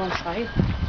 one side.